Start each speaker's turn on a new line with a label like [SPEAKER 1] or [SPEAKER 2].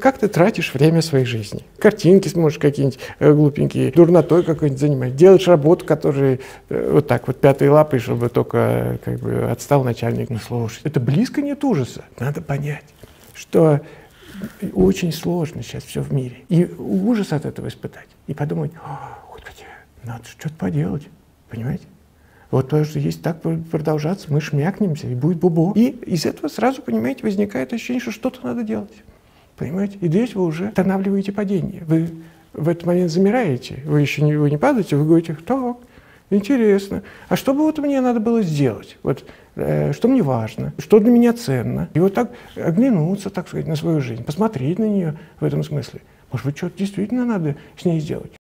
[SPEAKER 1] Как ты тратишь время своей жизни? Картинки сможешь какие-нибудь э, глупенькие, дурнотой какой-нибудь занимать. Делаешь работу, которая э, вот так вот пятой лапой, чтобы только э, как бы отстал начальник. Ну, слушай, это близко нет ужаса. Надо понять, что очень сложно сейчас все в мире. И ужас от этого испытать. И подумать, господи, надо что-то поделать. Понимаете? Вот потому что если так продолжаться, мы шмякнемся, и будет бубо. И из этого сразу, понимаете, возникает ощущение, что что-то надо делать. Понимаете? И здесь вы уже останавливаете падение. Вы в этот момент замираете. Вы еще не, вы не падаете, вы говорите, так, интересно. А что бы вот мне надо было сделать? Вот, э, что мне важно? Что для меня ценно? И вот так оглянуться, так сказать, на свою жизнь, посмотреть на нее в этом смысле. Может быть, что-то действительно надо с ней сделать.